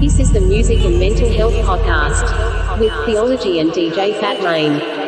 This is the Music and Mental Health Podcast with Theology and DJ Fat Rain.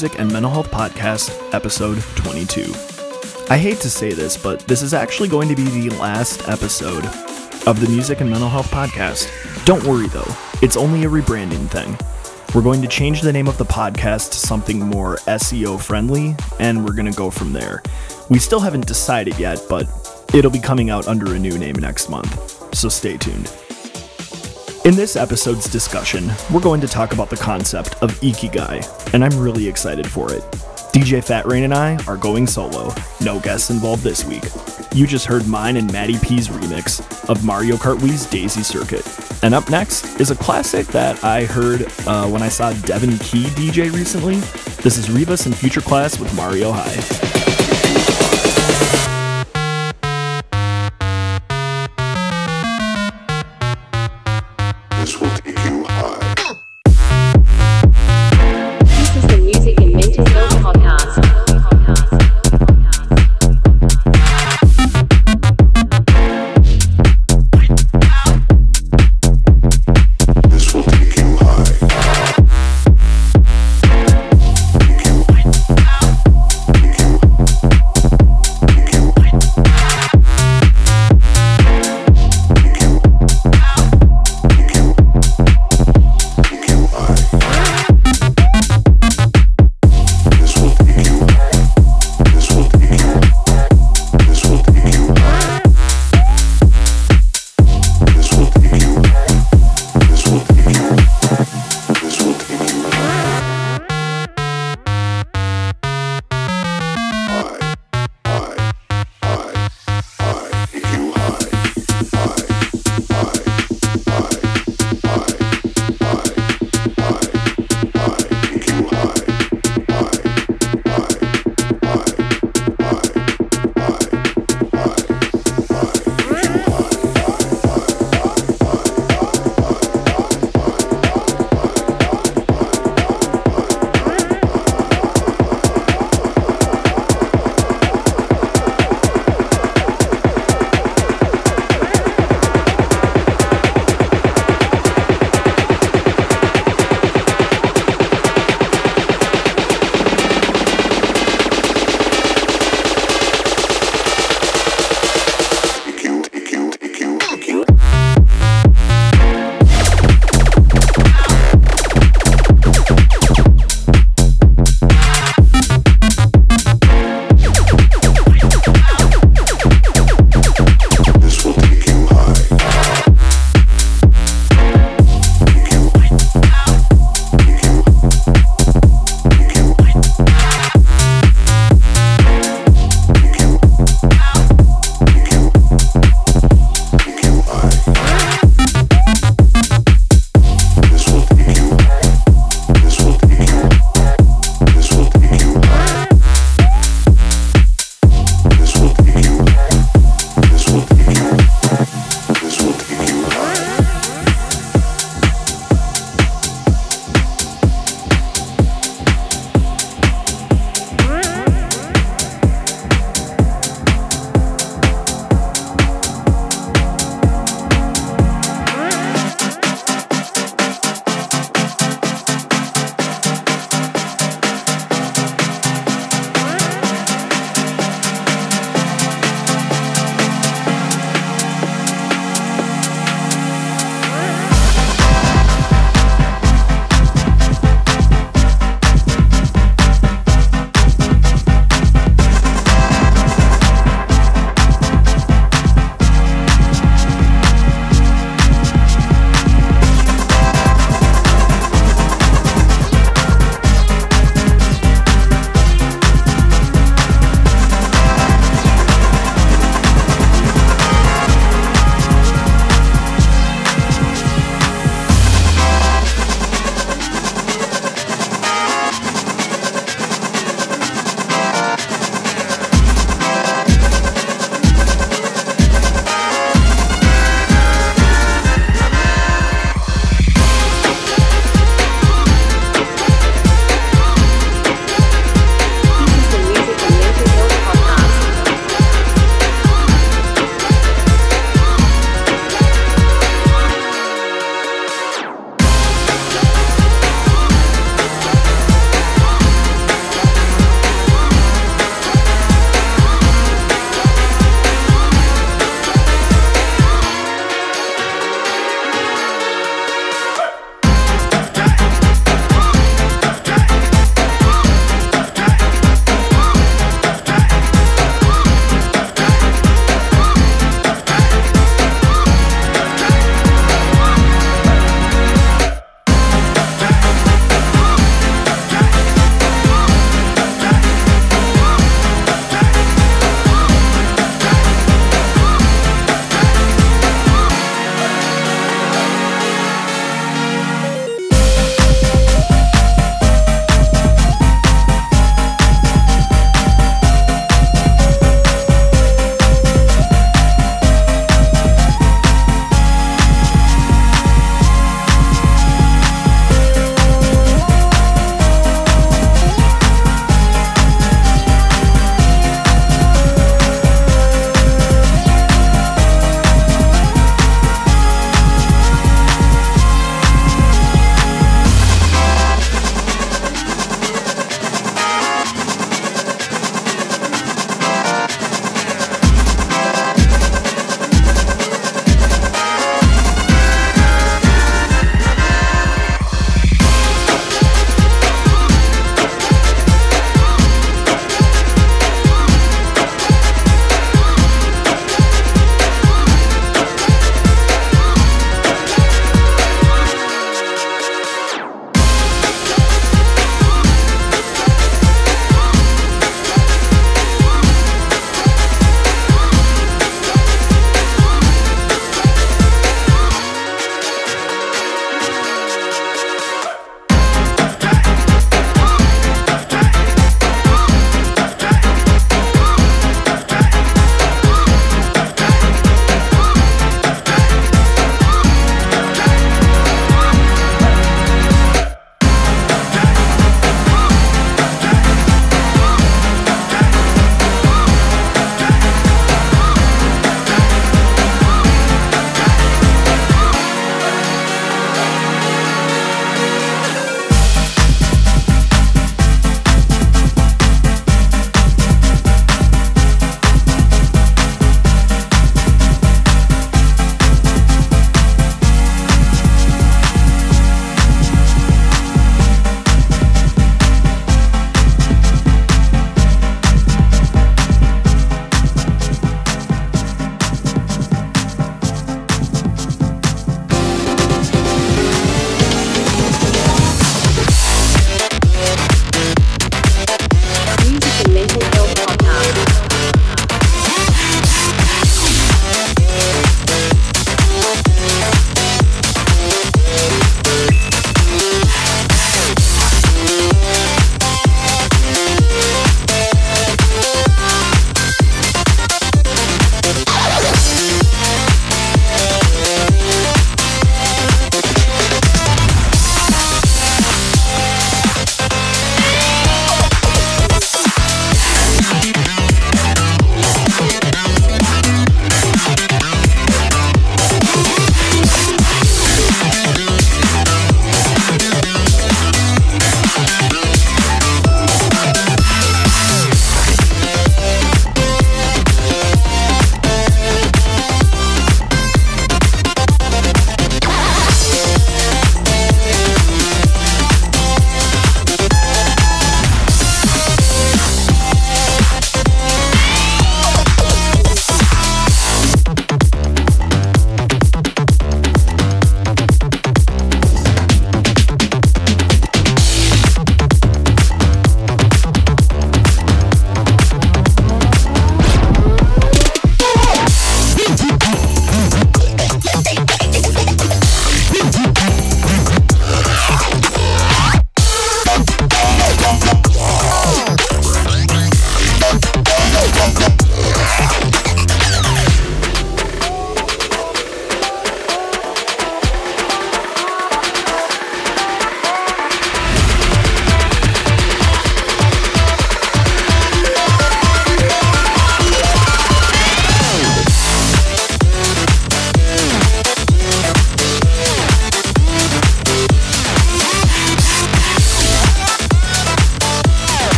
Music and Mental Health Podcast, episode 22. I hate to say this, but this is actually going to be the last episode of the Music and Mental Health Podcast. Don't worry though, it's only a rebranding thing. We're going to change the name of the podcast to something more SEO friendly, and we're going to go from there. We still haven't decided yet, but it'll be coming out under a new name next month, so stay tuned. In this episode's discussion, we're going to talk about the concept of Ikigai, and I'm really excited for it. DJ Fat Rain and I are going solo, no guests involved this week. You just heard mine and Mattip's remix of Mario Kart Wii's Daisy Circuit. And up next is a classic that I heard uh, when I saw Devin Key DJ recently. This is Rivas in Future Class with Mario High.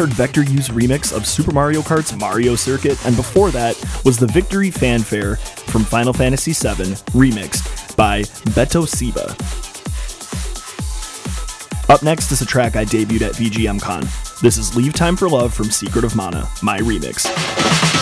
Heard Vector U's remix of Super Mario Kart's Mario Circuit, and before that was the Victory Fanfare from Final Fantasy VII, remixed by Betoceba. Up next is a track I debuted at VGM Con. This is Leave Time for Love from Secret of Mana, my remix.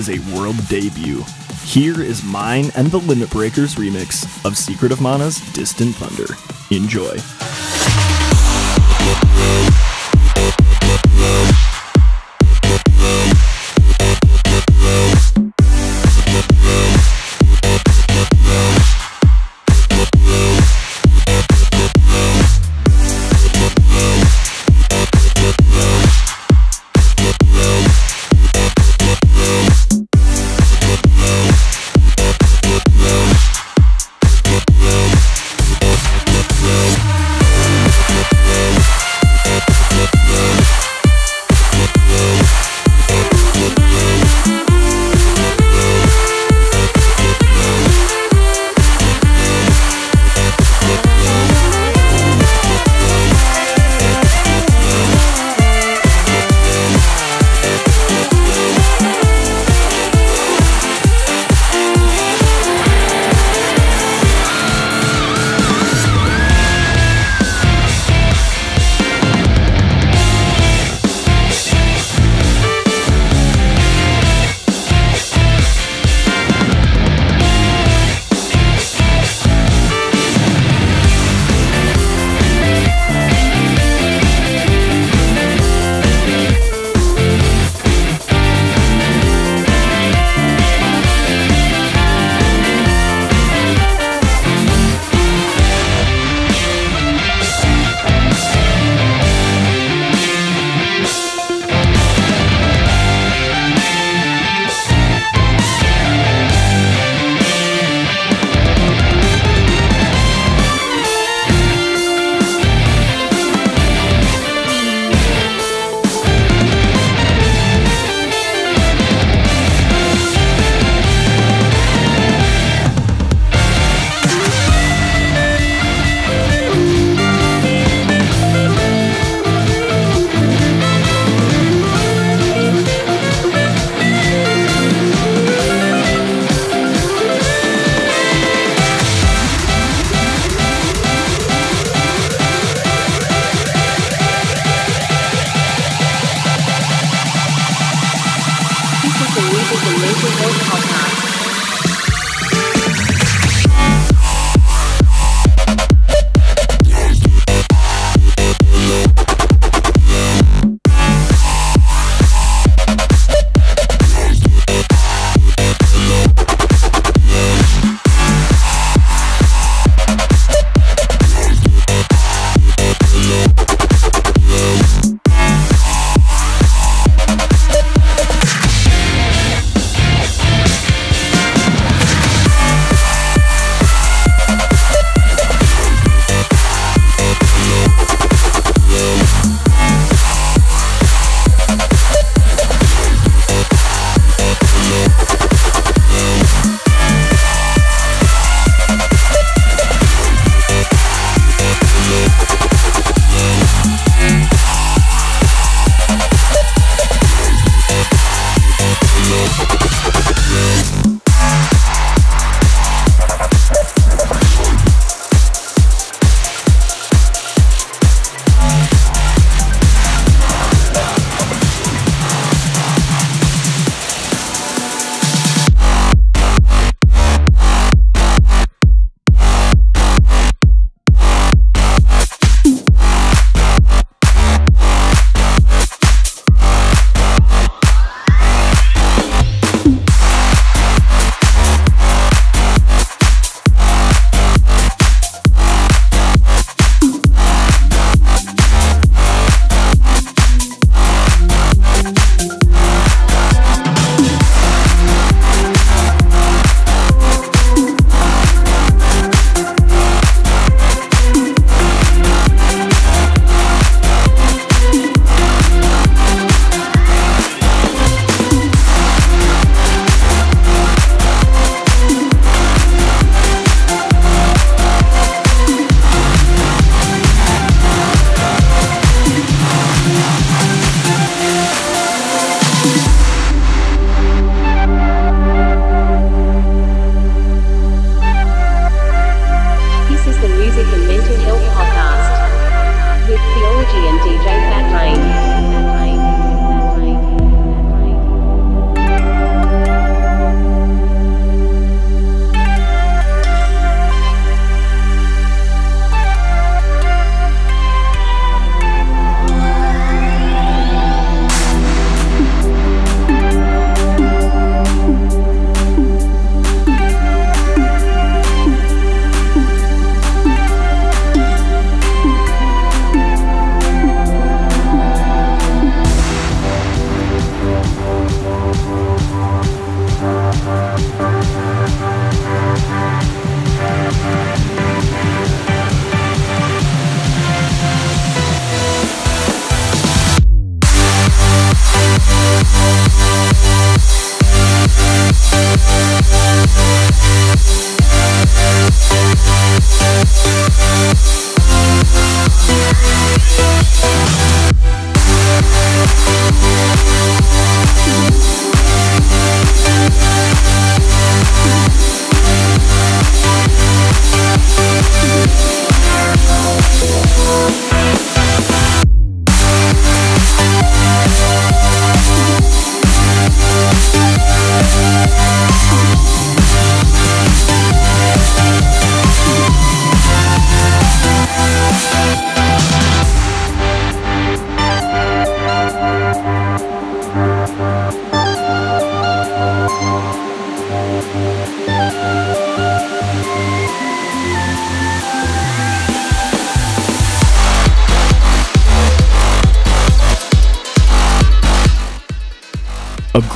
Is a world debut. Here is mine and the Limit Breakers remix of Secret of Mana's Distant Thunder. Enjoy.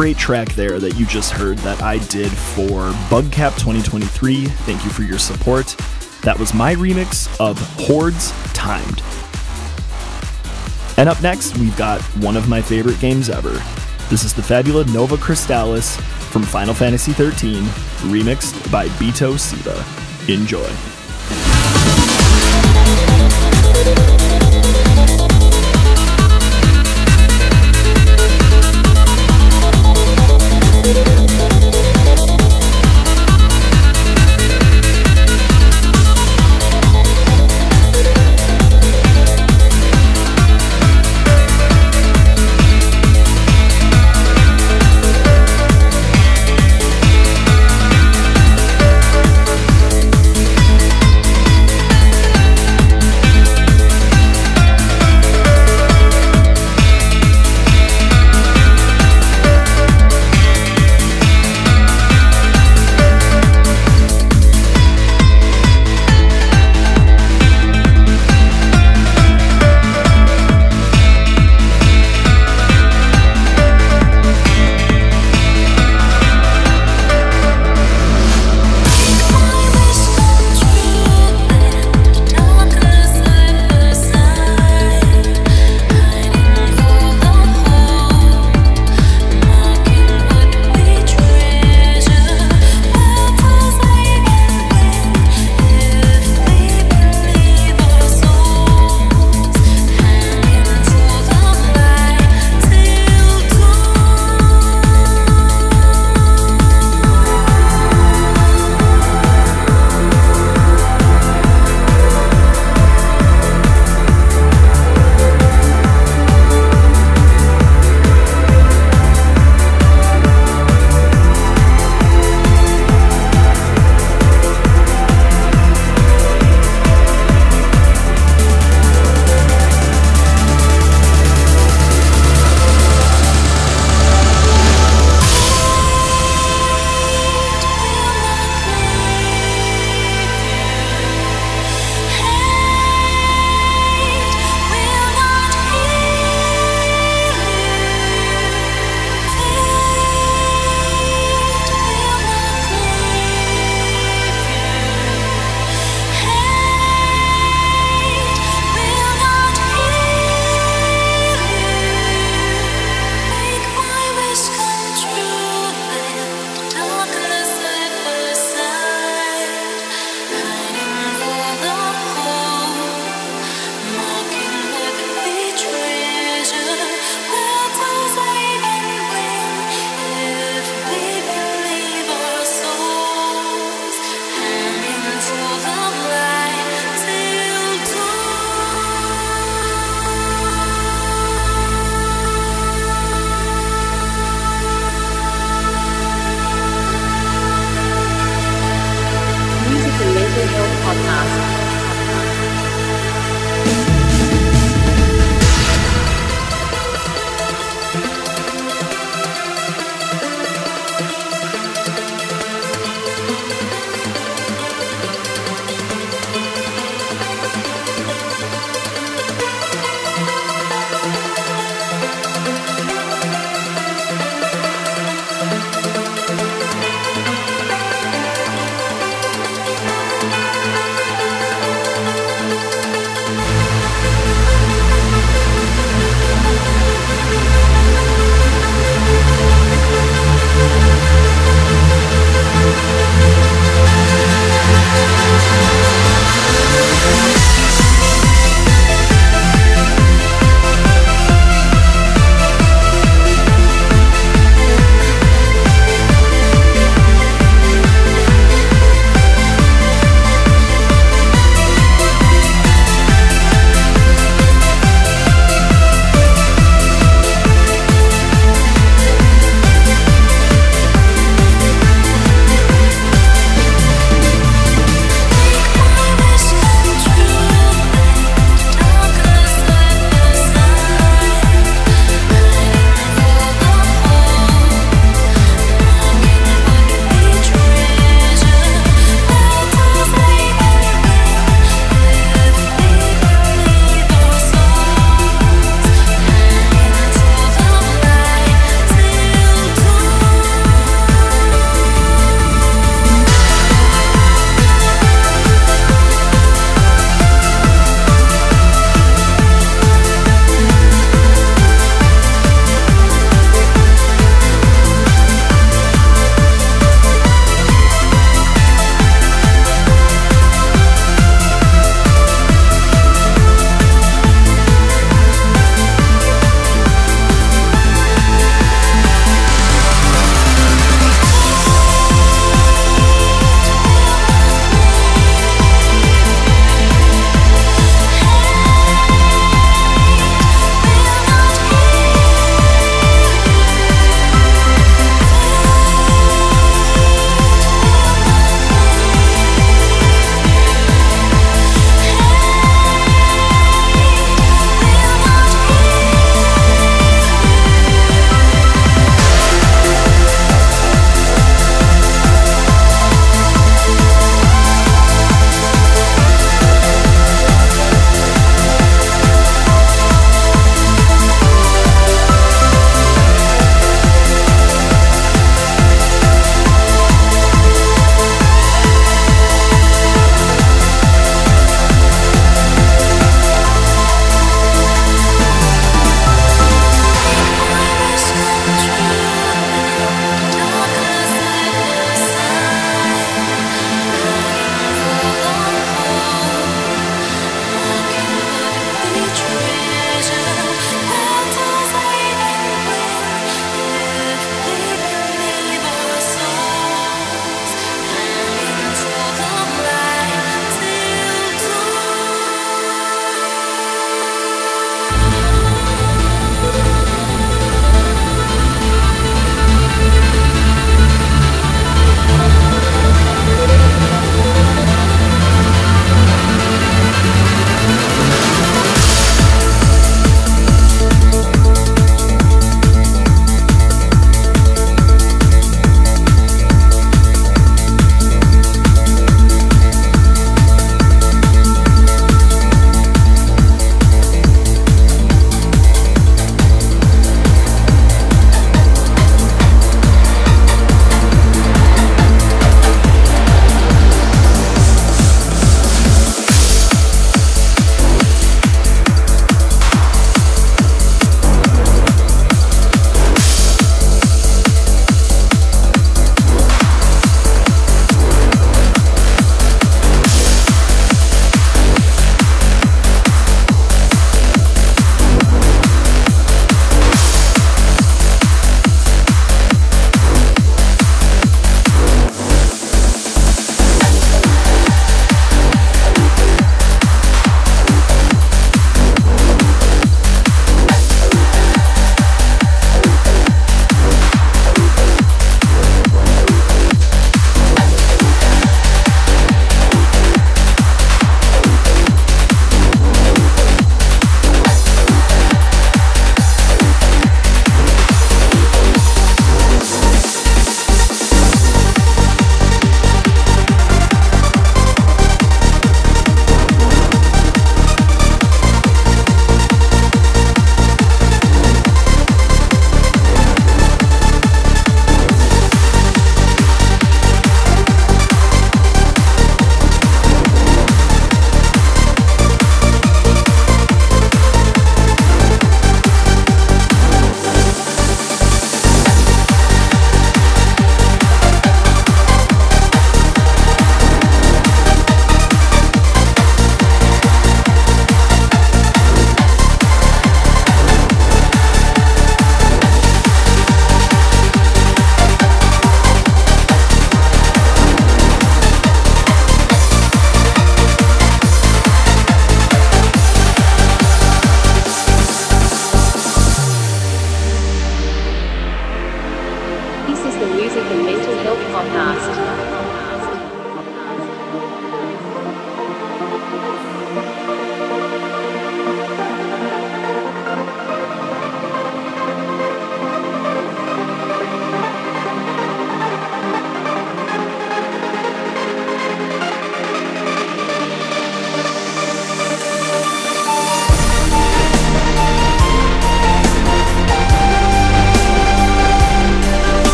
Great track there that you just heard that I did for Bugcap 2023. Thank you for your support. That was my remix of Hoard's Timed. And up next, we've got one of my favorite games ever. This is the Fabula Nova Crystallis from Final Fantasy XIII, remixed by Betoceba. Enjoy.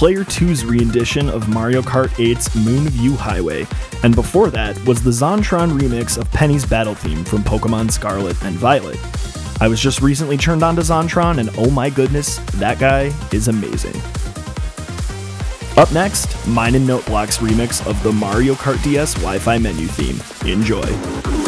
Player 2's rendition of Mario Kart 8's Moonview Highway, and before that was the Xontron remix of Penny's battle theme from Pokemon Scarlet and Violet. I was just recently turned on to Xontron, and oh my goodness, that guy is amazing. Up next, Mine and Noteblock's remix of the Mario Kart DS Wi Fi menu theme. Enjoy.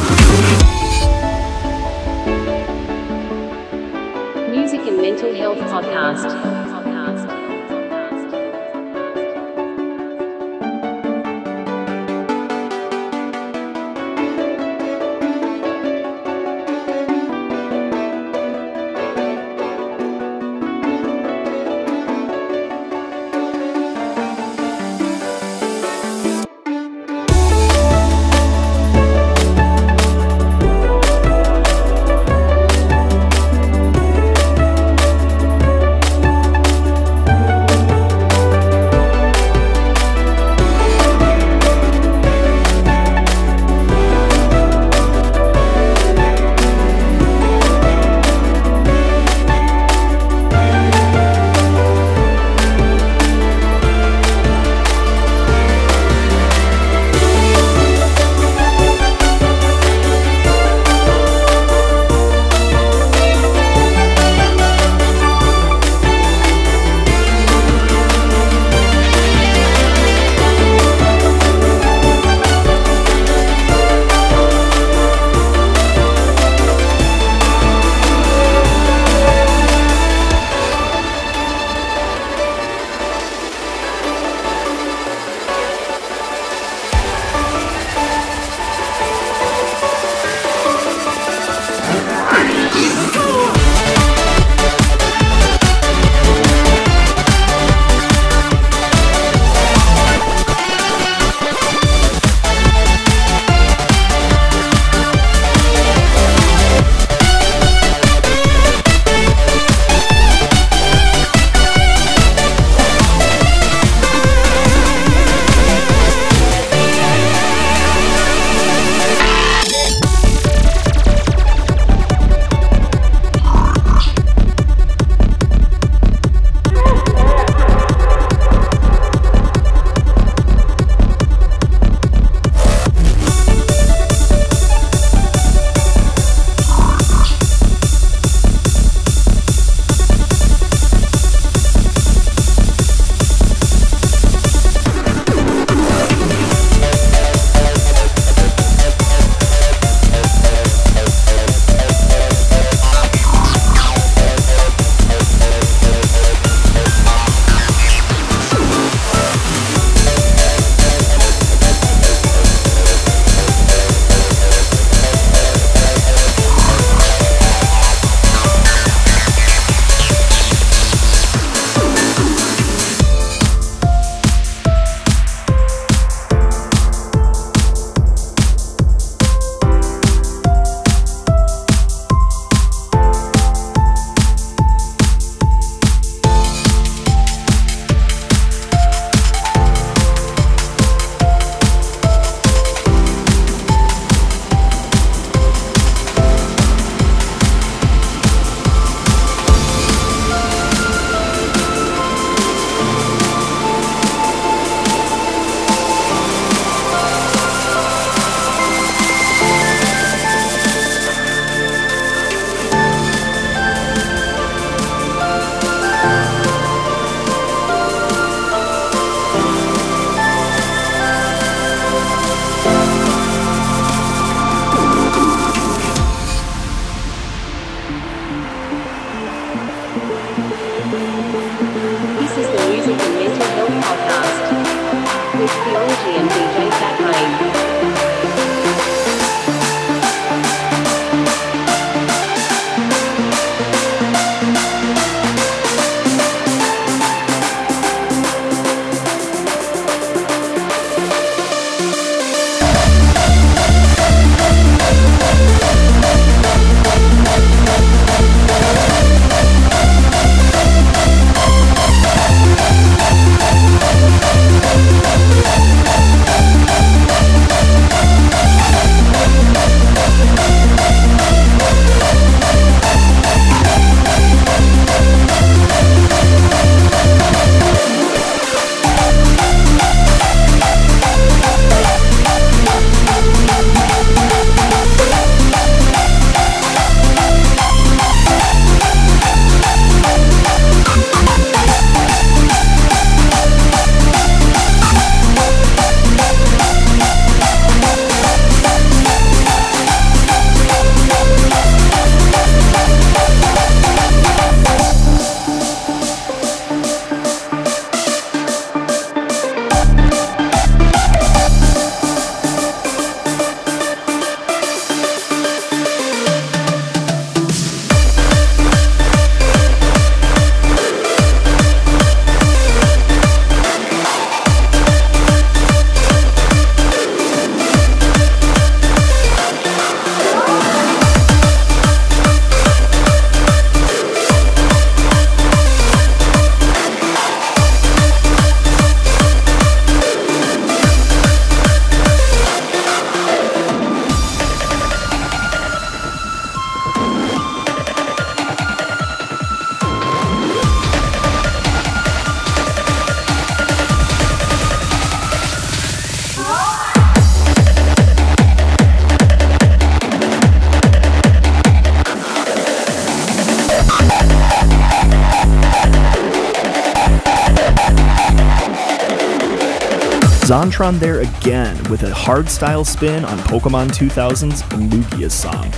Xontron there again with a hardstyle spin on Pokemon 2000's Lugia's song.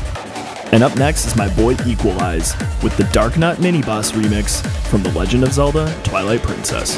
And up next is my boy Equalize with the Darknut Mini Boss remix from The Legend of Zelda Twilight Princess.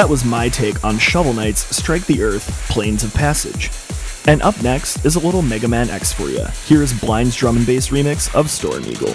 That was my take on Shovel Knight's Strike the Earth Plains of Passage. And up next is a little Mega Man X for you. Here is Blind's drum and bass remix of Storm Eagle.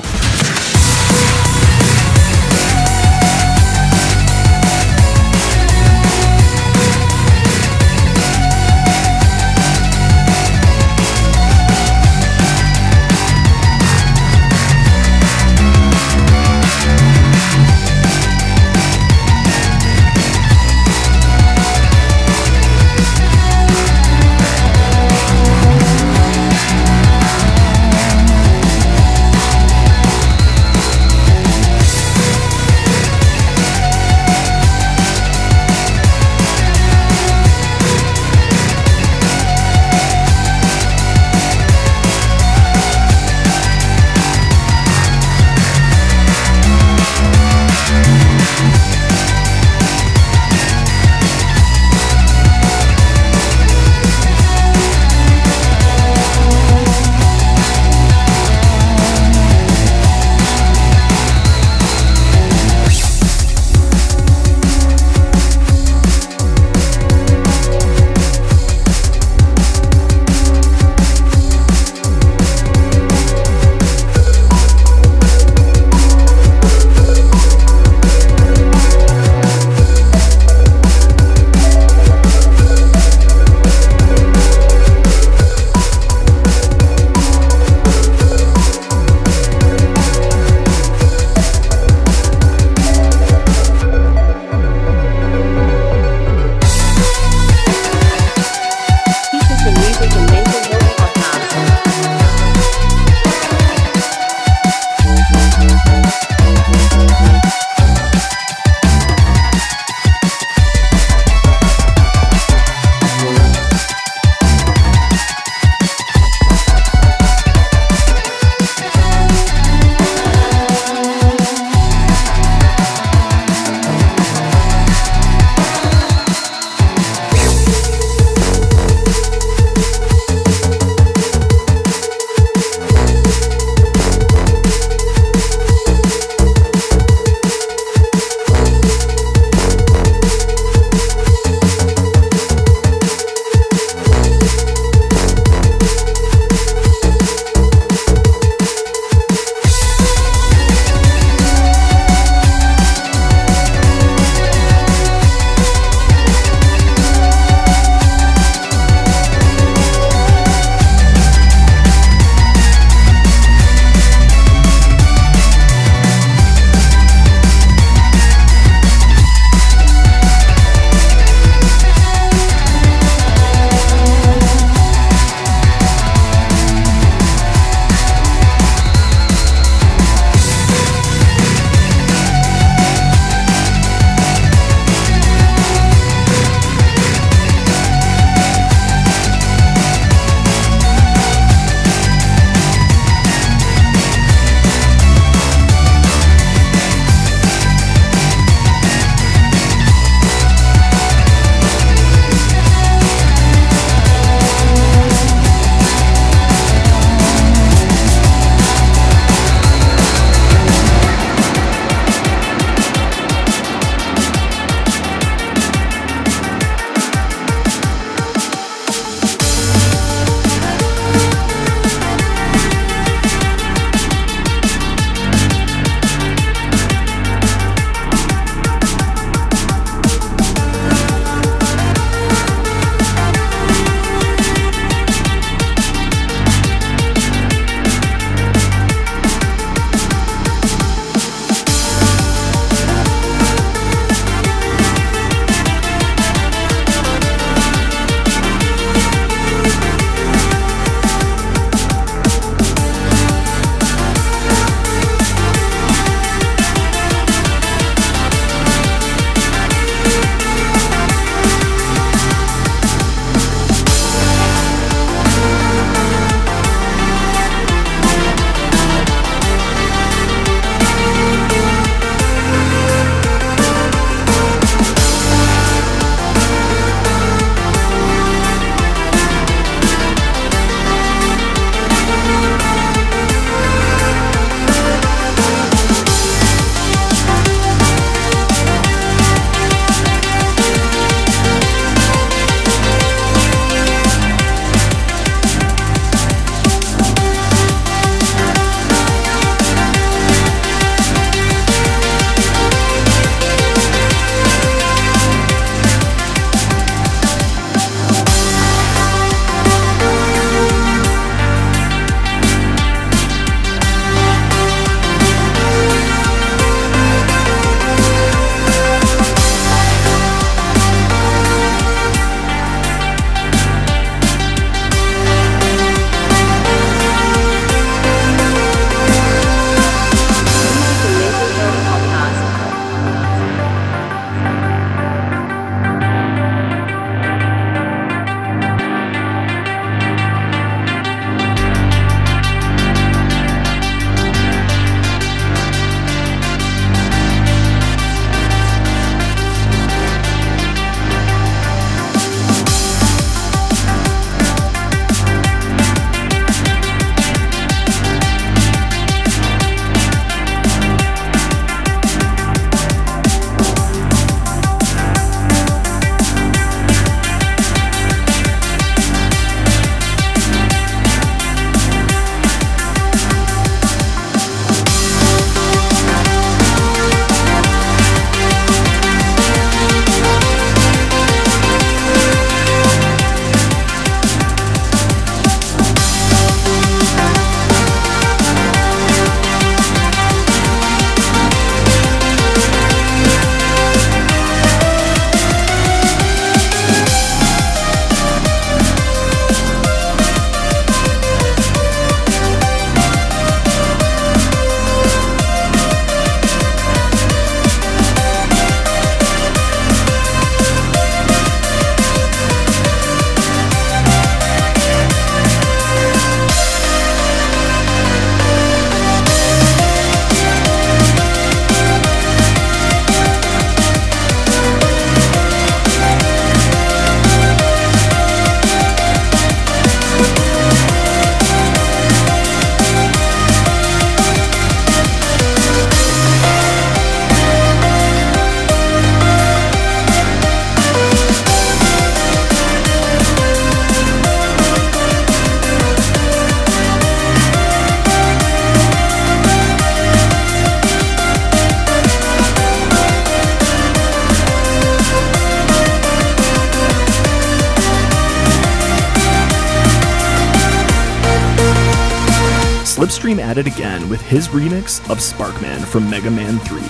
At it again with his remix of Sparkman from Mega Man 3.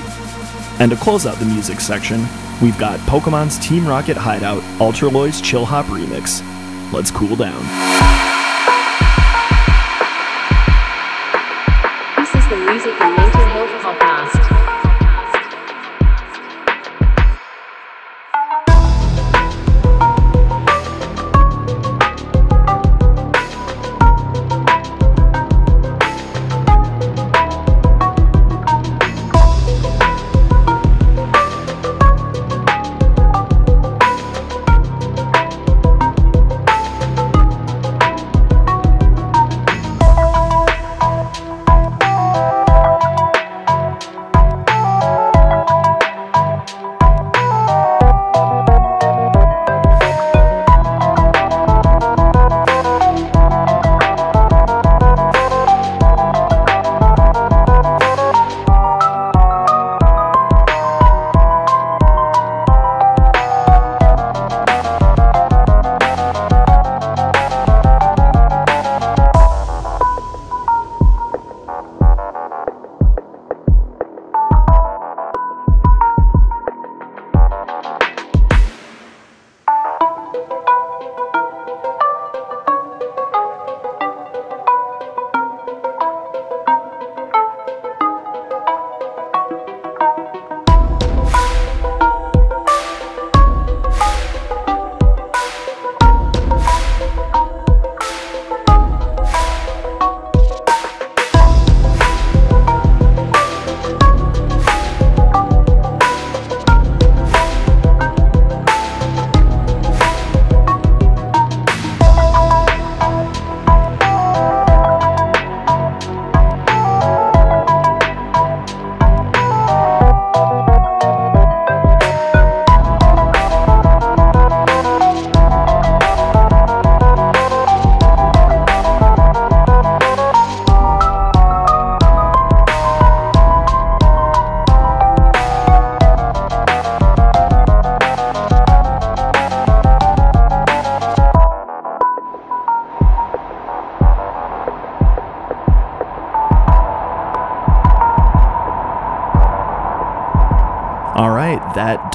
And to close out the music section, we've got Pokemon's Team Rocket Hideout Ultraloy's Chill Hop remix. Let's cool down.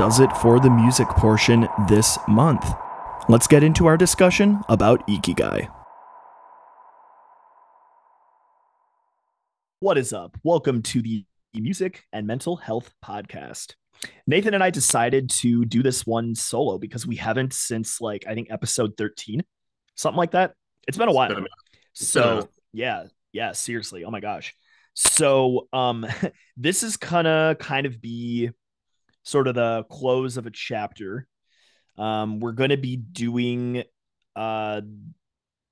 Does it for the music portion this month. Let's get into our discussion about Ikigai. What is up? Welcome to the Music and Mental Health Podcast. Nathan and I decided to do this one solo because we haven't since like I think episode 13, something like that. It's been a while. been a minute. a So, yeah, yeah, seriously. Oh my gosh. So, um this is gonna kind of be sort of the close of a chapter. Um we're going to be doing uh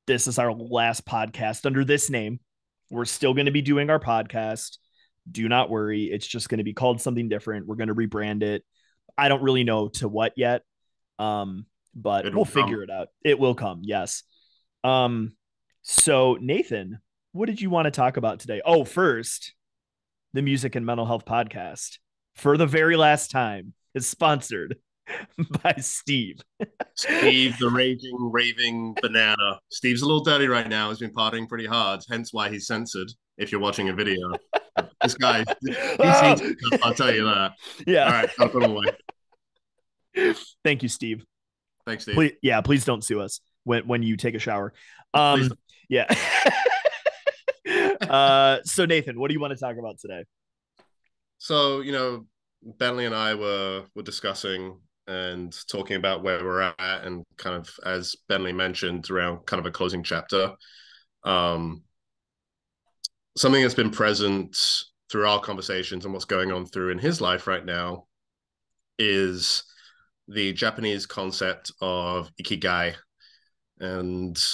this is our last podcast under this name. We're still going to be doing our podcast. Do not worry. It's just going to be called something different. We're going to rebrand it. I don't really know to what yet. Um, but It'll we'll come. figure it out. It will come. Yes. Um, so Nathan, what did you want to talk about today? Oh, first, the Music and Mental Health Podcast for the very last time is sponsored by Steve. Steve, the raging, raving banana. Steve's a little dirty right now. He's been partying pretty hard, hence why he's censored. If you're watching a video, this guy, sees, I'll tell you that. Yeah. All right, I'll put him away. Thank you, Steve. Thanks, Steve. Please, yeah, please don't sue us when when you take a shower. Um, yeah. uh, so Nathan, what do you want to talk about today? So, you know, Bentley and I were were discussing and talking about where we're at, and kind of as Bentley mentioned, around kind of a closing chapter. Um, something that's been present through our conversations and what's going on through in his life right now is the Japanese concept of ikigai, and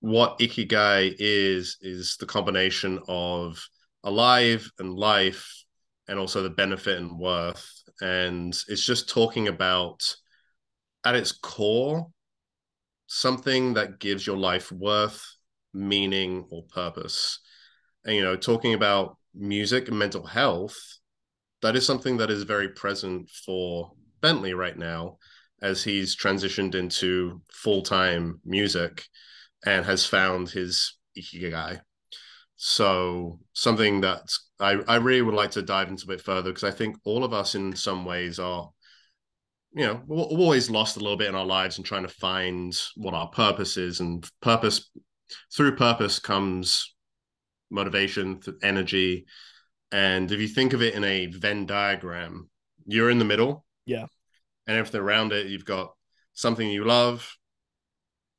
what ikigai is is the combination of alive and life and also the benefit and worth. And it's just talking about, at its core, something that gives your life worth, meaning, or purpose. And, you know, talking about music and mental health, that is something that is very present for Bentley right now as he's transitioned into full time music and has found his ikigai. So something that I, I really would like to dive into a bit further because I think all of us in some ways are, you know, we're always lost a little bit in our lives and trying to find what our purpose is. And purpose through purpose comes motivation, energy. And if you think of it in a Venn diagram, you're in the middle. Yeah. And everything around it, you've got something you love.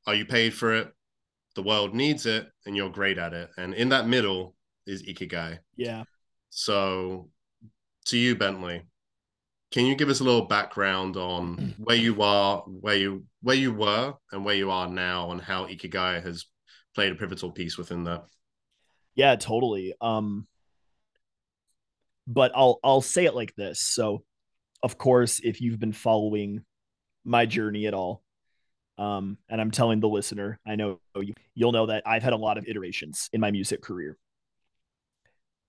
Are you paid for it? The world needs it, and you're great at it. And in that middle is Ikigai. Yeah. So, to you, Bentley, can you give us a little background on where you are, where you where you were, and where you are now, and how Ikigai has played a pivotal piece within that? Yeah, totally. Um, but I'll I'll say it like this. So, of course, if you've been following my journey at all, um, and I'm telling the listener, I know you, you'll know that I've had a lot of iterations in my music career.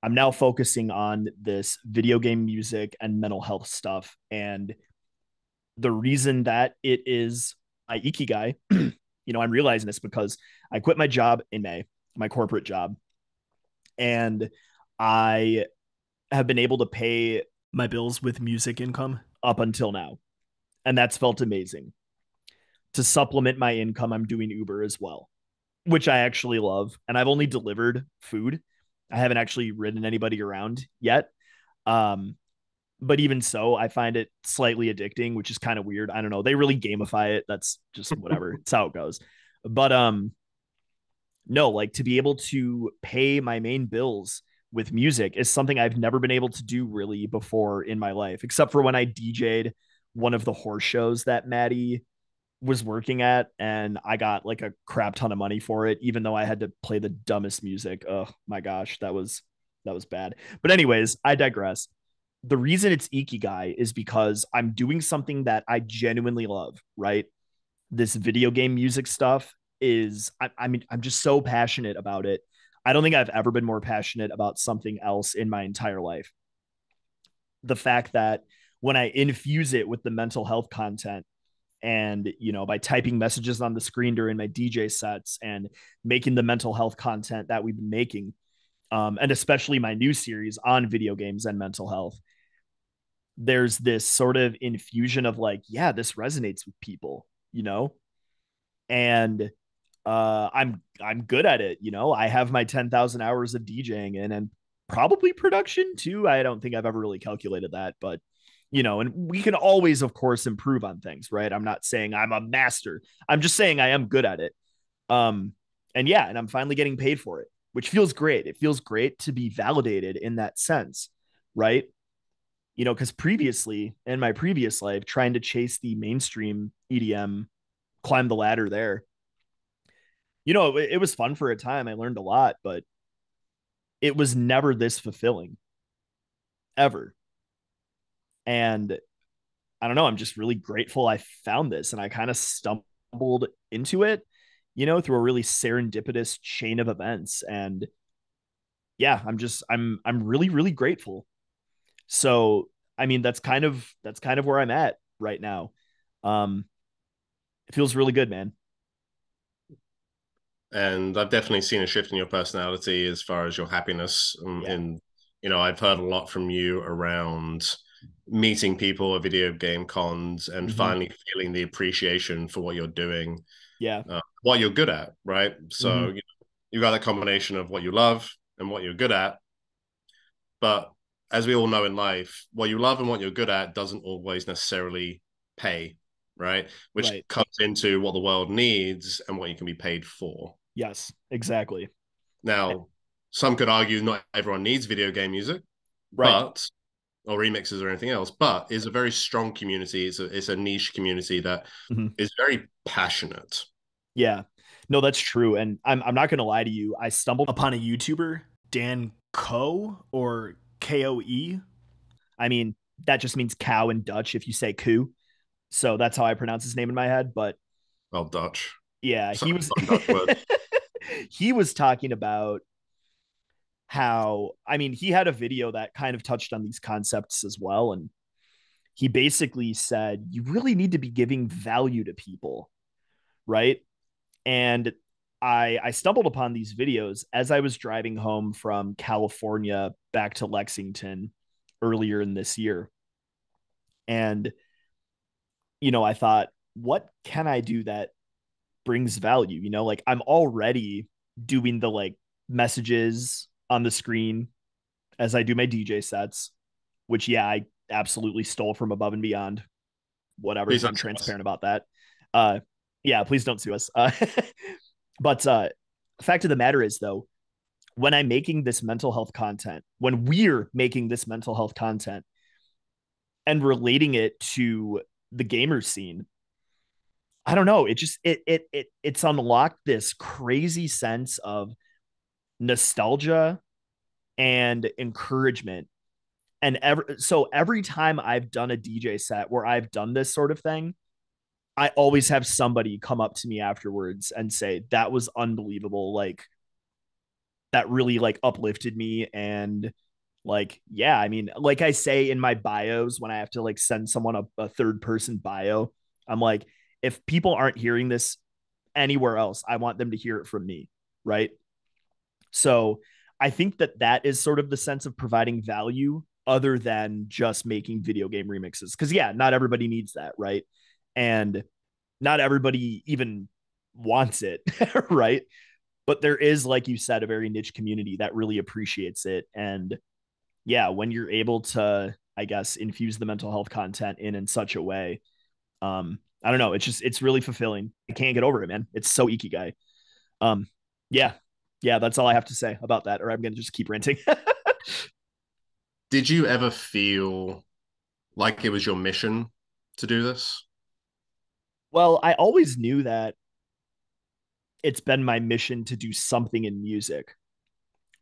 I'm now focusing on this video game music and mental health stuff. And the reason that it is my Ikigai, you know, I'm realizing this because I quit my job in May, my corporate job, and I have been able to pay my bills with music income up until now. And that's felt amazing to supplement my income, I'm doing Uber as well, which I actually love. And I've only delivered food. I haven't actually ridden anybody around yet. Um, but even so, I find it slightly addicting, which is kind of weird. I don't know. They really gamify it. That's just whatever. it's how it goes. But um, no, like to be able to pay my main bills with music is something I've never been able to do really before in my life, except for when I DJ'd one of the horse shows that Maddie was working at and I got like a crap ton of money for it even though I had to play the dumbest music. Oh my gosh, that was that was bad. But anyways, I digress. The reason it's Ikigai is because I'm doing something that I genuinely love, right? This video game music stuff is I, I mean I'm just so passionate about it. I don't think I've ever been more passionate about something else in my entire life. The fact that when I infuse it with the mental health content and you know by typing messages on the screen during my dj sets and making the mental health content that we've been making um, and especially my new series on video games and mental health there's this sort of infusion of like yeah this resonates with people you know? And uh i'm i'm good at it you know? I have my 10,000 hours of djing in and probably production too. I don't think i've ever really calculated that but you know, and we can always, of course, improve on things, right? I'm not saying I'm a master. I'm just saying I am good at it. Um, and yeah, and I'm finally getting paid for it, which feels great. It feels great to be validated in that sense, right? You know, because previously in my previous life, trying to chase the mainstream EDM, climb the ladder there, you know, it, it was fun for a time. I learned a lot, but it was never this fulfilling ever and I don't know, I'm just really grateful I found this and I kind of stumbled into it, you know, through a really serendipitous chain of events. And yeah, I'm just I'm I'm really, really grateful. So I mean that's kind of that's kind of where I'm at right now. Um it feels really good, man. And I've definitely seen a shift in your personality as far as your happiness. Yeah. And, you know, I've heard a lot from you around meeting people at video game cons and mm-hmm. finally feeling the appreciation for what you're doing yeah uh, what you're good at right so mm-hmm. you, know, you got that combination of what you love and what you're good at but as we all know in life what you love and what you're good at doesn't always necessarily pay right which right. comes into what the world needs and what you can be paid for yes exactly now some could argue not everyone needs video game music right. but or remixes or anything else, but is a very strong community. It's a it's a niche community that mm-hmm. is very passionate. Yeah. No, that's true. And I'm I'm not gonna lie to you. I stumbled upon a YouTuber, Dan Koe or K O E. I mean, that just means cow in Dutch if you say coup. So that's how I pronounce his name in my head. But well, Dutch. Yeah, he was he was talking about how I mean he had a video that kind of touched on these concepts as well and he basically said you really need to be giving value to people right and I I stumbled upon these videos as I was driving home from California back to Lexington earlier in this year. And you know, I thought, what can I do that brings value? You know, like I'm already doing the like messages on the screen as I do my DJ sets, which yeah, I absolutely stole from above and beyond. Whatever, I'm don't us. transparent about that. Uh yeah, please don't sue us. Uh but uh fact of the matter is though, when I'm making this mental health content, when we're making this mental health content and relating it to the gamer scene, I don't know. It just it it it it's unlocked this crazy sense of nostalgia and encouragement. And every so every time I've done a DJ set where I've done this sort of thing, I always have somebody come up to me afterwards and say that was unbelievable. Like that really like uplifted me and like yeah i mean like i say in my bios when i have to like send someone a, a third person bio i'm like if people aren't hearing this anywhere else i want them to hear it from me right so i think that that is sort of the sense of providing value other than just making video game remixes. Because yeah not everybody needs that right? And not everybody even wants it right? But there is like you said a very niche community that really appreciates it. And yeah when you're able to i guess infuse the mental health content in in such a way um i don't know it's just it's really fulfilling. I can't get over it man. It's so ikigai. Um yeah yeah that's all i have to say about that or i'm gonna just keep ranting Did you ever feel like it was your mission to do this? well i always knew that it's been my mission to do something in music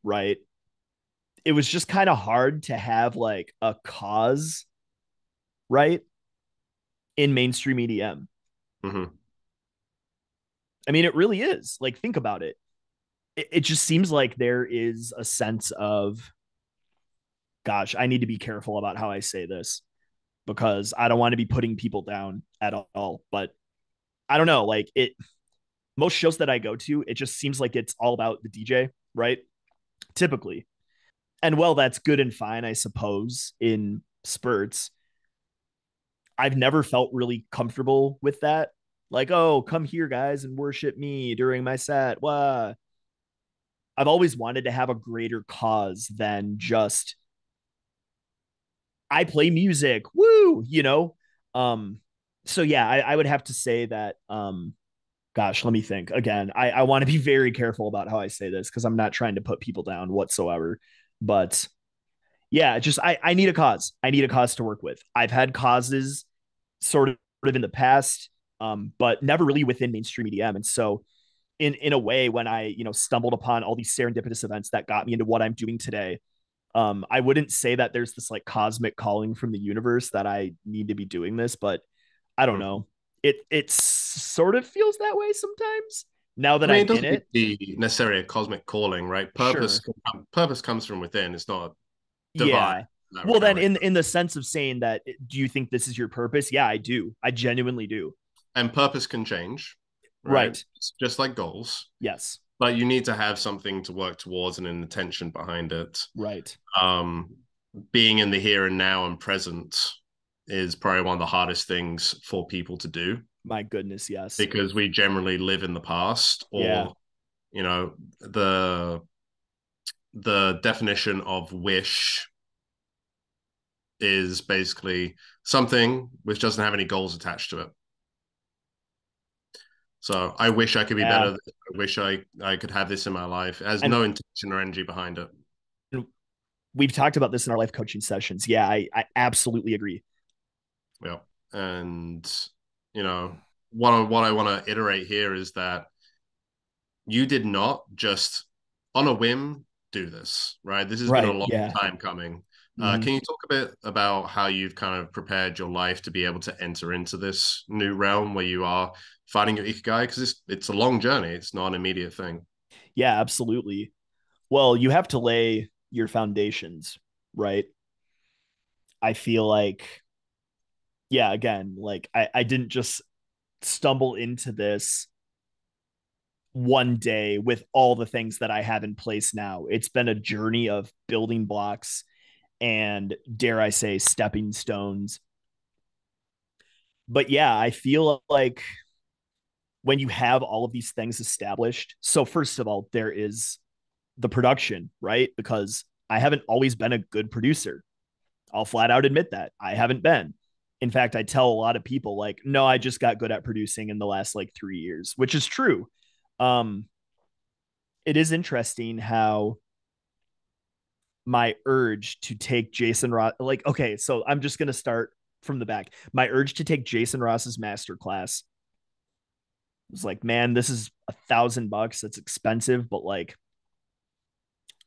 right it was just kind of hard to have like a cause right in mainstream edm hmm I mean, it really is. Like, think about it. It. It just seems like there is a sense of, gosh, I need to be careful about how I say this because I don't want to be putting people down at all. But I don't know. Like, it, most shows that I go to, it just seems like it's all about the DJ, right? Typically. And well, that's good and fine, I suppose, in spurts. I've never felt really comfortable with that like, oh, come here, guys, and worship me during my set. Wah. I've always wanted to have a greater cause than just I play music, woo, you know. Um, so yeah, I, I would have to say that um gosh, let me think again. I, I want to be very careful about how I say this because I'm not trying to put people down whatsoever. But yeah, just I, I need a cause. I need a cause to work with. I've had causes sort of in the past um, but never really within mainstream EDM. And so, in in a way, when I you know stumbled upon all these serendipitous events that got me into what I'm doing today, um, I wouldn't say that there's this like cosmic calling from the universe that I need to be doing this, but I don't know. It it sort of feels that way sometimes. Now that I mean, I'm it doesn't in it, be necessarily a cosmic calling, right? Purpose purpose comes from within. It's not yeah. divine. in that Well, then in in the sense of saying that, do you think this is your purpose? Yeah, I do. I genuinely do. and purpose can change, Right. It's just like goals, Yes. but you need to have something to work towards and an intention behind it. Right. Um, being in the here and now and present is probably one of the hardest things for people to do My goodness, yes. because we generally live in the past or Yeah. you know the the definition of wish is basically something which doesn't have any goals attached to it so i wish i could be Yeah. better i wish i i could have this in my life it has And- no intention or energy behind it We've talked about this in our life coaching sessions. Yeah, I, I absolutely agree. Yeah, and you know what I, what I want to iterate here is that you did not just on a whim do this, right? This has been a long yeah. time coming. Uh, Mhm. can you talk a bit about how you've kind of prepared your life to be able to enter into this new realm where you are finding your ikigai? Because it's it's a long journey. It's not an immediate thing. Yeah, absolutely. Well, you have to lay your foundations, right? I feel like, yeah, again, like I, I didn't just stumble into this one day with all the things that I have in place now. It's been a journey of building blocks and dare I say stepping stones. But yeah, I feel like when you have all of these things established, so first of all, there is the production, right? Because I haven't always been a good producer. I'll flat out admit that I haven't been. In fact, I tell a lot of people like, no, I just got good at producing in the last like three years, which is true. Um, it is interesting how my urge to take Jason Ross, like, okay, so I'm just gonna start from the back. My urge to take Jason Ross's master class was like, man, this is a thousand bucks. That's expensive, but like,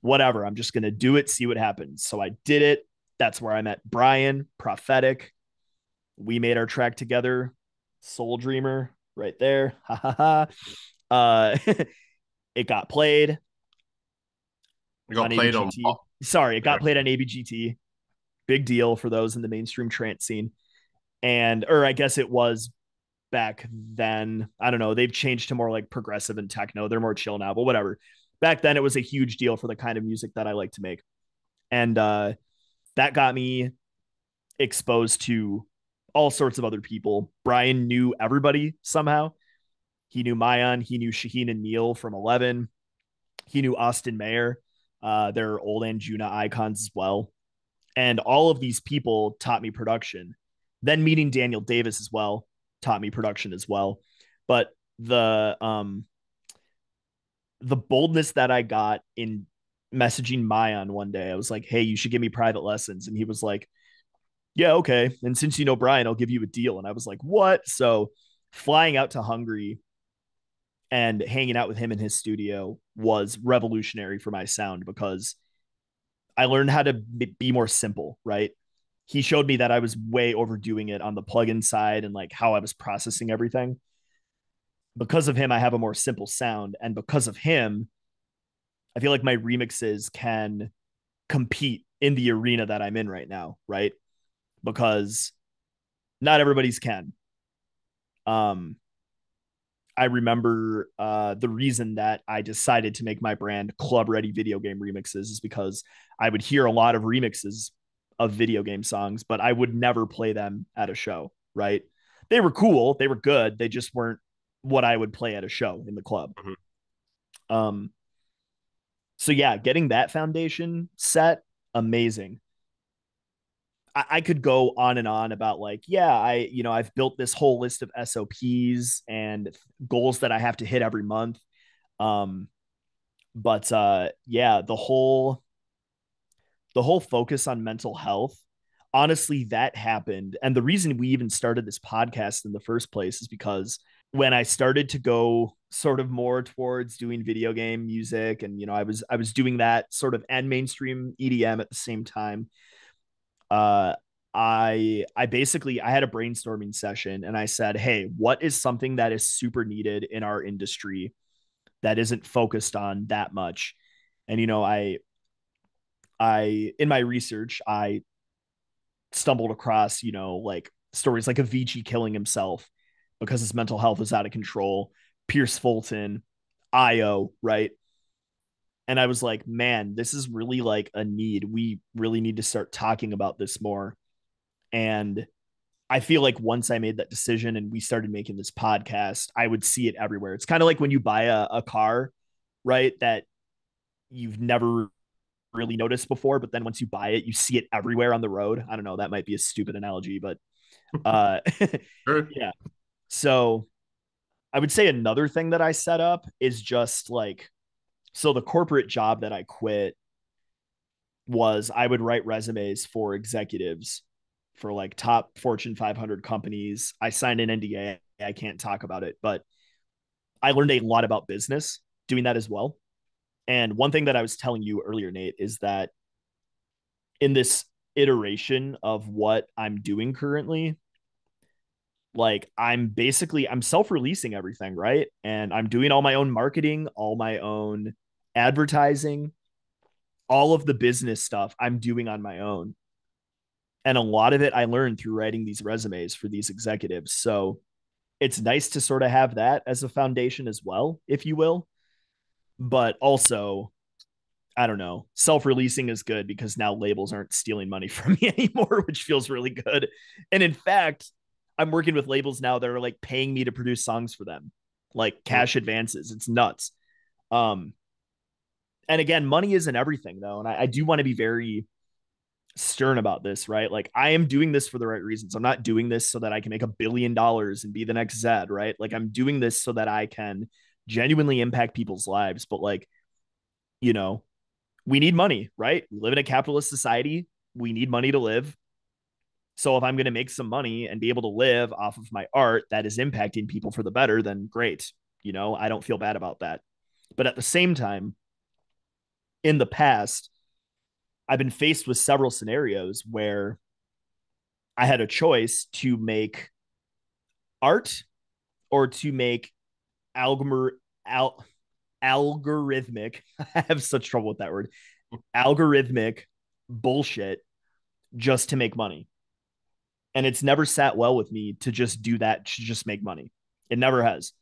whatever. I'm just gonna do it, see what happens. So I did it. That's where I met Brian, prophetic. We made our track together, Soul Dreamer, right there. Ha ha ha. Uh, it got played. We got on played on. Sorry, it got played on ABGT. Big deal for those in the mainstream trance scene. And, or I guess it was back then. I don't know. They've changed to more like progressive and techno. They're more chill now, but whatever. Back then, it was a huge deal for the kind of music that I like to make. And uh, that got me exposed to all sorts of other people. Brian knew everybody somehow. He knew Myon. He knew Shaheen and Neil from 11. He knew Austin Mayer. Uh, they're old Anjuna icons as well. And all of these people taught me production. Then meeting Daniel Davis as well taught me production as well. But the um the boldness that I got in messaging Myon one day, I was like, "Hey, you should give me private lessons," and he was like, "Yeah, okay." And since you know Brian, I'll give you a deal. And I was like, "What?" So flying out to Hungary and hanging out with him in his studio was revolutionary for my sound because I learned how to be more simple, right? He showed me that I was way overdoing it on the plugin side and like how I was processing everything. Because of him, I have a more simple sound. And because of him, I feel like my remixes can compete in the arena that I'm in right now, right? Because not everybody's can. Um, I remember uh, the reason that I decided to make my brand Club Ready Video Game Remixes is because I would hear a lot of remixes of video game songs, but I would never play them at a show, right? They were cool, they were good, they just weren't what I would play at a show in the club. Mhm. Um so yeah, getting that foundation set, amazing. I, I could go on and on about like, yeah, I, you know, I've built this whole list of SOPs and goals that I have to hit every month. Um, but uh, yeah, the whole, the whole focus on mental health, honestly, that happened. And the reason we even started this podcast in the first place is because when I started to go sort of more towards doing video game music and you know I was I was doing that sort of and mainstream EDM at the same time uh I I basically I had a brainstorming session and I said, "Hey, what is something that is super needed in our industry that isn't focused on that much?" And you know, I I in my research, I stumbled across, you know, like stories like Avicii killing himself because his mental health was out of control, Pierce Fulton, Io, right? And I was like, man, this is really like a need. We really need to start talking about this more. And I feel like once I made that decision and we started making this podcast, I would see it everywhere. It's kind of like when you buy a, a car, right? That you've never really noticed before, but then once you buy it, you see it everywhere on the road. I don't know, that might be a stupid analogy, but uh Sure. yeah. So I would say another thing that I set up is just like so the corporate job that I quit was I would write resumes for executives for like top Fortune 500 companies. I signed an NDA. I can't talk about it, but I learned a lot about business doing that as well. And one thing that I was telling you earlier, Nate, is that in this iteration of what I'm doing currently, like I'm basically I'm self-releasing everything, right? And I'm doing all my own marketing, all my own advertising, all of the business stuff I'm doing on my own. And a lot of it I learned through writing these resumes for these executives. So it's nice to sort of have that as a foundation as well, if you will. But also, I don't know, self releasing is good because now labels aren't stealing money from me anymore, which feels really good. And in fact, I'm working with labels now that are like paying me to produce songs for them, like cash advances. It's nuts. Um, and again, money isn't everything though. And I, I do want to be very stern about this, right? Like I am doing this for the right reasons. I'm not doing this so that I can make a billion dollars and be the next Zedd, right? Like I'm doing this so that I can genuinely impact people's lives. But like, you know, we need money, right? We live in a capitalist society. We need money to live. So if I'm going to make some money and be able to live off of my art that is impacting people for the better, then great. You know, I don't feel bad about that. But at the same time, in the past, I've been faced with several scenarios where I had a choice to make art or to make al- algorithmic. I have such trouble with that word. Algorithmic bullshit just to make money. And it's never sat well with me to just do that to just make money. It never has.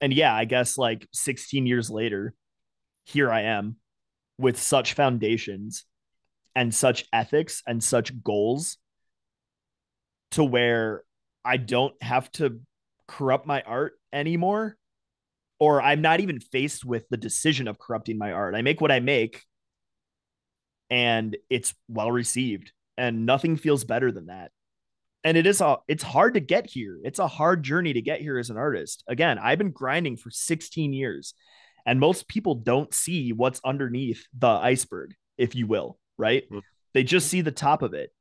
And yeah, I guess like 16 years later, here I am with such foundations and such ethics and such goals to where I don't have to corrupt my art anymore or I'm not even faced with the decision of corrupting my art. I make what I make and it's well received and nothing feels better than that. And it is a it's hard to get here. It's a hard journey to get here as an artist. Again, I've been grinding for 16 years and most people don't see what's underneath the iceberg, if you will, right? Mhm. They just see the top of it.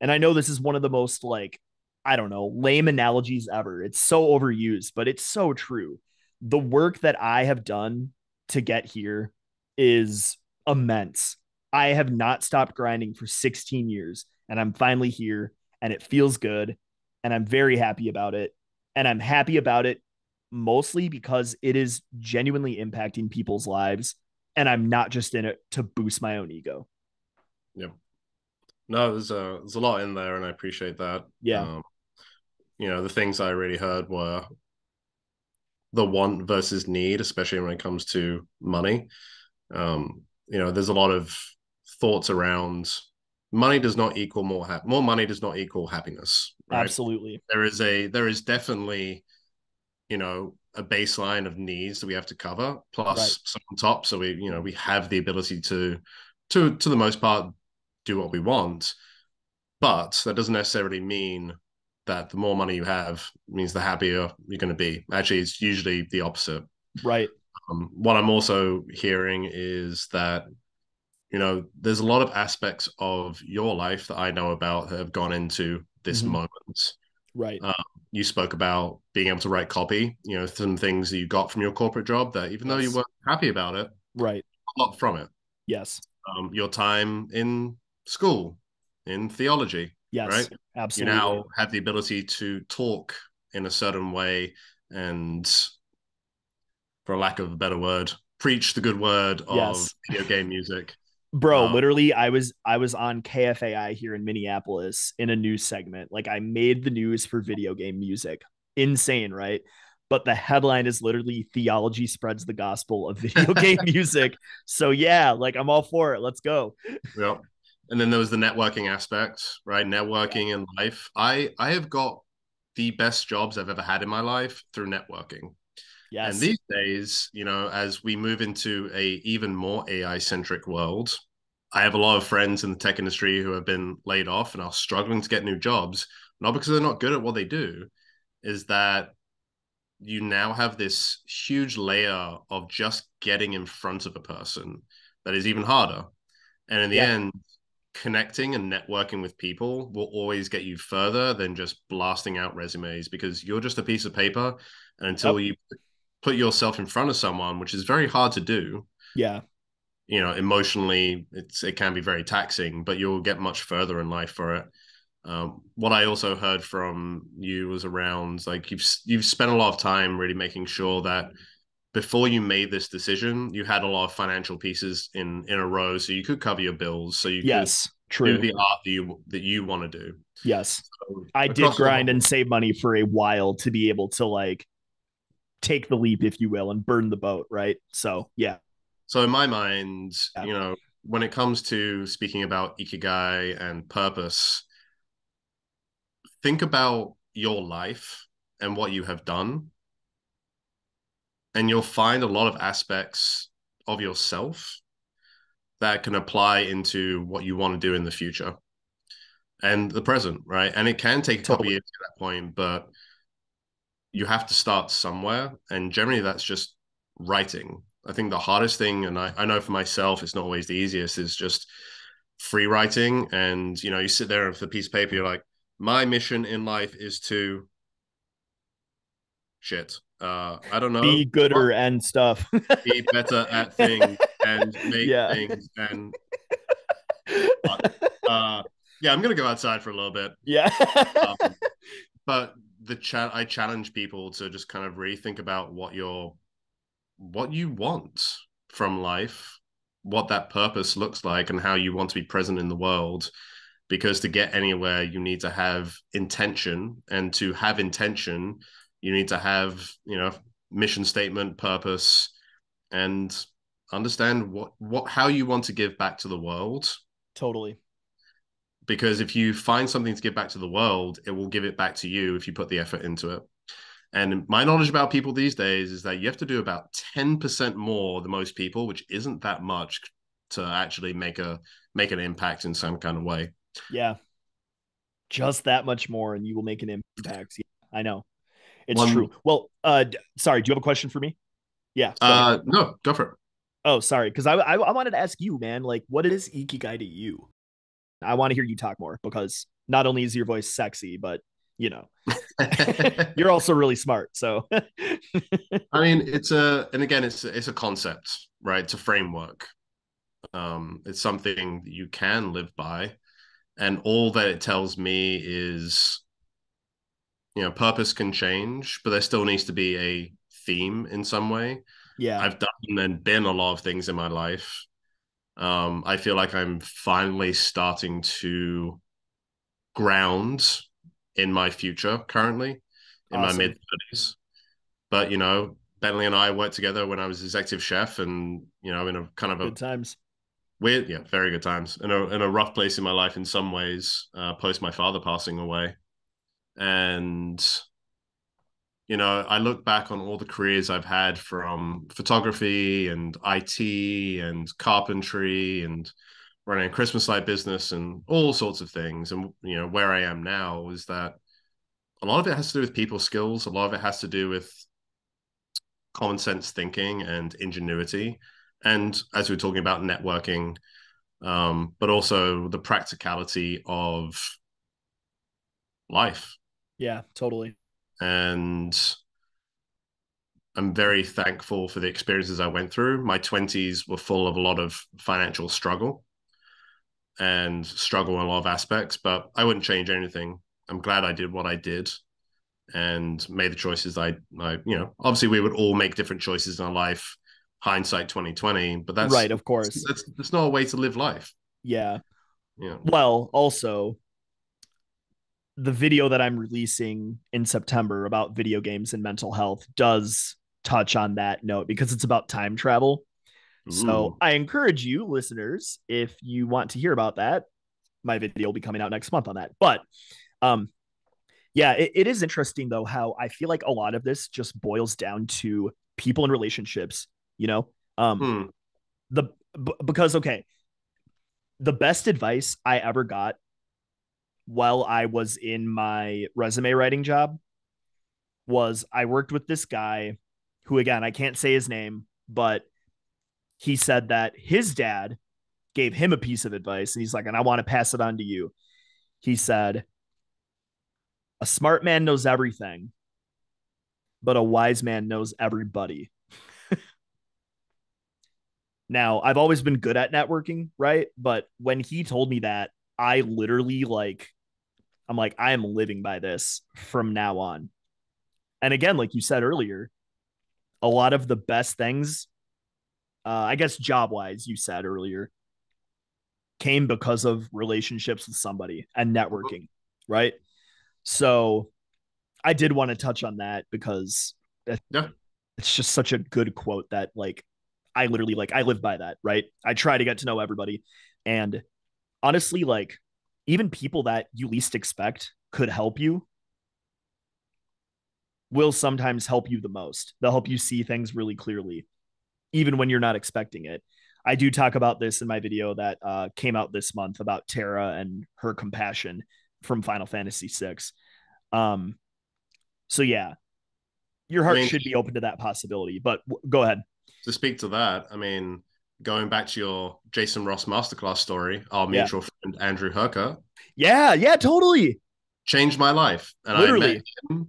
And I know this is one of the most like I don't know, lame analogies ever. It's so overused, but it's so true. The work that I have done to get here is immense. I have not stopped grinding for 16 years and I'm finally here and it feels good and I'm very happy about it. And I'm happy about it mostly because it is genuinely impacting people's lives and I'm not just in it to boost my own ego. Yep. No, there's a there's a lot in there, and I appreciate that. Yeah. Um, you know, the things I really heard were the want versus need, especially when it comes to money. Um, you know, there's a lot of thoughts around money does not equal more ha- more money does not equal happiness. Right? Absolutely. There is a there is definitely, you know, a baseline of needs that we have to cover, plus Right. some on top. So we, you know, we have the ability to to to the most part do what we want. But that doesn't necessarily mean that the more money you have means the happier you're going to be. Actually, it's usually the opposite. Right. Um, what I'm also hearing is that, you know, there's a lot of aspects of your life that I know about that have gone into this Mhm. moment. Right. Uh, You spoke about being able to write copy, you know, some things that you got from your corporate job that even though you weren't happy about it, right. a lot from it. Yes. Um, your time in school, in theology, Yes. Right? Absolutely. you now have the ability to talk in a certain way and for lack of a better word preach the good word of Yes. video game music Bro, Um, literally I was I was on KFAI here in Minneapolis in a news segment. Like I made the news for video game music. Insane, right? But the headline is literally theology spreads the gospel of video game music. So yeah, like I'm all for it. Let's go. Yep. And then there was the networking aspect, right? Networking in life. I I have got the best jobs I've ever had in my life through networking. Yes. And these days, you know, as we move into a even more AI centric world, I have a lot of friends in the tech industry who have been laid off and are struggling to get new jobs, not because they're not good at what they do, is that you now have this huge layer of just getting in front of a person that is even harder. And in the Yeah. end, connecting and networking with people will always get you further than just blasting out resumes because you're just a piece of paper. And until you put yourself in front of someone, which is very hard to do, yeah. you know, emotionally, it's it can be very taxing, but you'll get much further in life for it. Um, what I also heard from you was around like you've you've spent a lot of time really making sure that before you made this decision, you had a lot of financial pieces in in a row, so you could cover your bills, so you Yes. True. do the art that you that you want to do. yes. So I did grind and save money for a while to be able to like take the leap, if you will, and burn the boat, right? So yeah. So in my mind, Yeah. you know, when it comes to speaking about ikigai and purpose, think about your life and what you have done. And you'll find a lot of aspects of yourself that can apply into what you want to do in the future and the present, right? And it can take a couple years to that point, but you have to start somewhere. And generally, that's just writing. I think the hardest thing, and I, I know for myself, it's not always the easiest, is just free writing. And, you know, you sit there with a piece of paper, you're like, my mission in life is to shit. Uh, I don't know. Be gooder and stuff. Be better at things and make Yeah. things. And uh, yeah, I'm going to go outside for a little bit. yeah. Um, but the chat I challenge people to just kind of really think about what your what you want from life, what that purpose looks like, and how you want to be present in the world. Because to get anywhere, you need to have intention, and to have intention, you need to have you know mission statement, purpose, and understand what what how you want to give back to the world totally. Because if you find something to give back to the world, it will give it back to you if you put the effort into it. And my knowledge about people these days is that you have to do about 10% more than most people, which isn't that much to actually make a make an impact in some kind of way. Yeah. Just that much more and you will make an impact. Yeah, I know. It's One- true. Well, uh sorry, do you have a question for me? Yeah. go. Uh no, go for it. Oh, sorry, because I, I I wanted to ask you, man. Like, what is ikigai to you? I want to hear you talk more because not only is your voice sexy, but you know, you're also really smart. So, I mean, it's a, and again, it's it's a concept, right? It's a framework. Um, it's something that you can live by, and all that it tells me is, you know, purpose can change, but there still needs to be a theme in some way. yeah, I've done and been a lot of things in my life. Um, I feel like I'm finally starting to ground in my future currently in Awesome. my mid 30s. But, you know, Bentley and I worked together when I was executive chef and, you know, in a kind of a good times. weird, yeah, very good times in a, in a rough place in my life in some ways, uh, post my father passing away. And, you know, I look back on all the careers I've had from photography and IT and carpentry and running a Christmas light business and all sorts of things. And, you know, where I am now is that a lot of it has to do with people skills. A lot of it has to do with common sense thinking and ingenuity. And as we are talking about networking, um, but also the practicality of life Yeah, totally. And I'm very thankful for the experiences I went through. My 20s were full of a lot of financial struggle and struggle in a lot of aspects, but I wouldn't change anything. I'm glad I did what I did and made the choices I, I you know, obviously we would all make different choices in our life, hindsight 2020, but that's right, of course. That's, that's not a way to live life. Yeah. Know, Well, also, the video that I'm releasing in September about video games and mental health does touch on that note because it's about time travel. So I encourage you, listeners, if you want to hear about that, my video will be coming out next month on that. But um, yeah, it, it is interesting though how I feel like a lot of this just boils down to people and relationships. You know, um, Hmm. the b- because okay, the best advice I ever got while I was in my resume writing job was I worked with this guy who again I can't say his name, but he said that his dad gave him a piece of advice and he's like and I want to pass it on to you. He said a smart man knows everything, but a wise man knows everybody. now, I've always been good at networking, right? But when he told me that, I literally like I'm like I am living by this from now on. And again, like you said earlier, a lot of the best things uh I guess job-wise you said earlier came because of relationships with somebody and networking, right? So I did want to touch on that because Yeah. it's just such a good quote that like I literally like I live by that, right? I try to get to know everybody and honestly like even people that you least expect could help you will sometimes help you the most. They'll help you see things really clearly even when you're not expecting it. I do talk about this in my video that uh, came out this month about Terra and her compassion from Final Fantasy VI. Um, so yeah, your heart mean- should be open to that possibility. But w- go ahead. to speak to that, I mean, going back to your Jason Ross masterclass story, our Yeah. mutual friend Andrew Herker Yeah, yeah, totally. changed my life, and I Literally. met him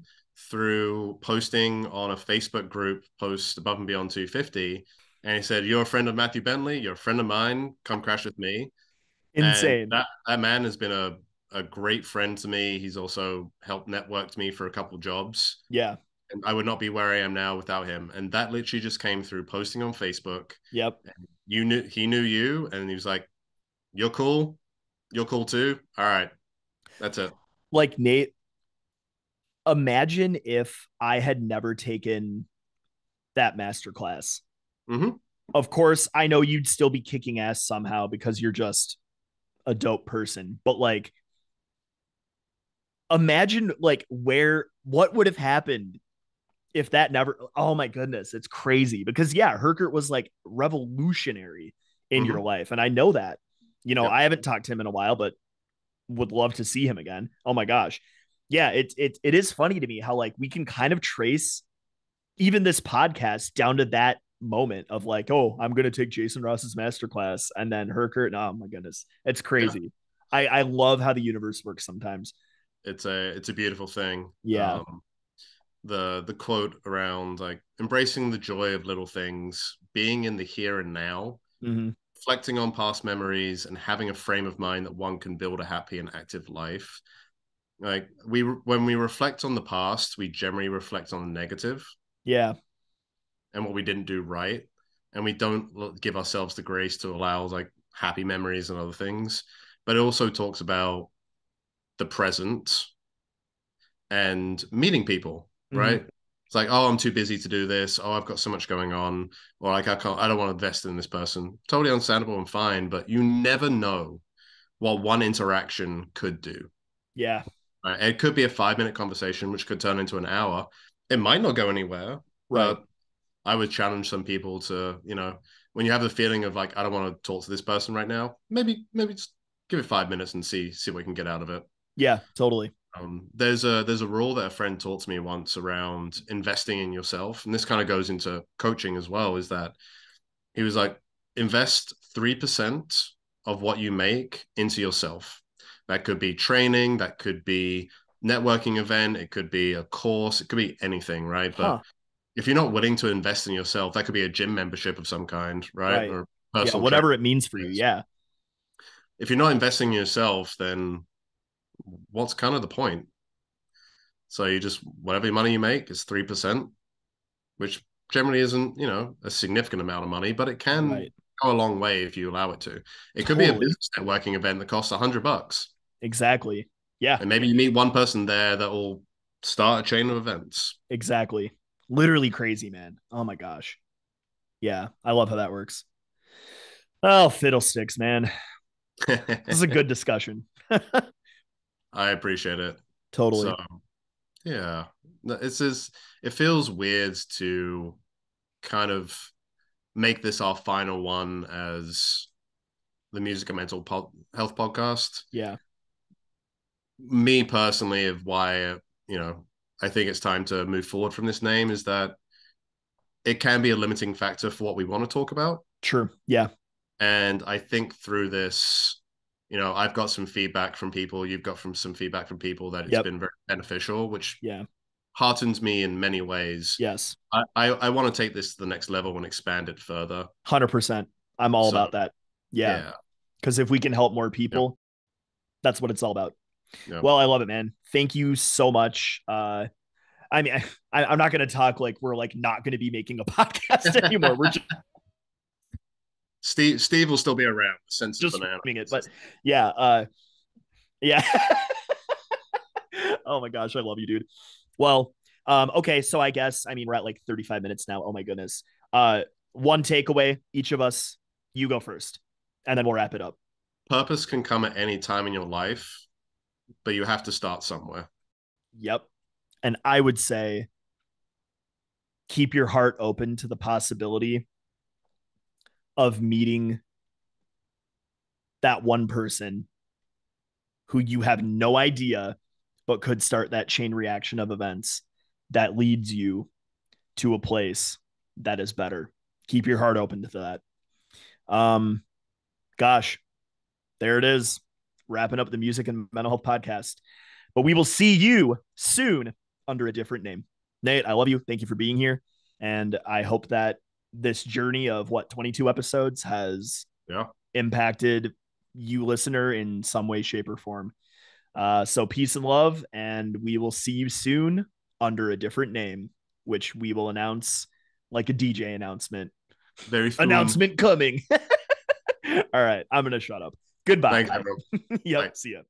through posting on a Facebook group post above and beyond 250. And he said, "You're a friend of Matthew Bentley. You're a friend of mine. Come crash with me." And Insane. that that man has been a a great friend to me. He's also helped networked me for a couple jobs. yeah. And I would not be where I am now without him. And that literally just came through posting on Facebook. Yep. You knew he knew you, and he was like, "You're cool. You're cool too. All right, that's it." Like Nate, imagine if I had never taken that master class. hmm Of course, I know you'd still be kicking ass somehow because you're just a dope person, but like imagine like where what would have happened if that never oh my goodness, it's crazy because yeah, Herkert was like revolutionary in your life and I know that. You know, Yep. I haven't talked to him in a while, but would love to see him again. Oh my gosh. Yeah, it's it it is funny to me how like we can kind of trace even this podcast down to that moment of like, oh, I'm gonna take Jason Ross's masterclass and then Herkert. Oh my goodness, it's crazy. I I love how the universe works sometimes. It's a it's a beautiful thing. Yeah. Um, the the quote around like embracing the joy of little things, being in the here and now, Mm-hmm. reflecting on past memories, and having a frame of mind that one can build a happy and active life. Like we when we reflect on the past, we generally reflect on the negative Yeah, and what we didn't do right, and we don't give ourselves the grace to allow like happy memories and other things. But it also talks about the present and meeting people, Right? Mm-hmm. It's like, oh, I'm too busy to do this. Oh, I've got so much going on, or like I can't, I don't want to invest in this person. Totally understandable and fine, but you never know what one interaction could do. yeah, Right? It could be a five minute conversation, which could turn into an hour. It might not go anywhere, right. but I would challenge some people to, you know, when you have the feeling of like, I don't want to talk to this person right now, maybe, maybe just give it five minutes and see, see what we can get out of it. yeah, totally. Um, there's a there's a rule that a friend taught to me once around investing in yourself, and this kind of goes into coaching as well. Is that he was like, invest three percent of what you make into yourself. That could be training, that could be networking event, it could be a course, it could be anything, right? But Huh. if you're not willing to invest in yourself, that could be a gym membership of some kind, right? Right. Or Yeah, personal whatever training. it means for you. Yeah, If you're not investing in yourself, then what's kind of the point? So you just whatever money you make is three percent, which generally isn't you know a significant amount of money, but it can right. go a long way if you allow it to. It could be a business networking event that costs a hundred bucks, Exactly. Yeah, and maybe you meet one person there that will start a chain of events. exactly. Literally crazy, man. Oh my gosh. Yeah, I love how that works. Oh, fiddlesticks, man. This is a good discussion. I appreciate it. Totally. So, yeah, it's just it feels weird to kind of make this our final one as the music and mental po- health podcast. yeah. Me personally, of why you know I think it's time to move forward from this name is that it can be a limiting factor for what we want to talk about. True. Yeah. And I think through this, you know, I've got some feedback from people. You've got from some feedback from people that it's Yep. been very beneficial, which Yeah. heartens me in many ways. Yes. I, I, I want to take this to the next level and expand it further. Hundred percent. I'm all So, about that. Yeah. Because if we can help more people, that's what it's all about. Yeah. Well, I love it, man. Thank you so much. Uh, I mean, I, I'm not going to talk like we're like not going to be making a podcast anymore. We're just Steve Steve will still be around. Sense just banana. it. But yeah, uh yeah. oh my gosh, I love you, dude. Well, um, okay, so I guess I mean we're at like 35 minutes now. Oh my goodness. Uh one takeaway, each of us, you go first, and then we'll wrap it up. purpose can come at any time in your life, but you have to start somewhere. Yep. And I would say keep your heart open to the possibility of meeting that one person who you have no idea but could start that chain reaction of events that leads you to a place that is better. Keep your heart open to that. Um gosh, there it is. Wrapping up the music and mental health podcast. But we will see you soon under a different name. Nate, I love you. Thank you for being here. And I hope that this journey of what 22 episodes has Yeah. impacted you listener in some way shape or form. Uh, so peace and love and we will see you soon under a different name which we will announce like a dj announcement. Very soon. announcement coming. All right i'm gonna shut up. Goodbye. Thanks, yep Bye. see ya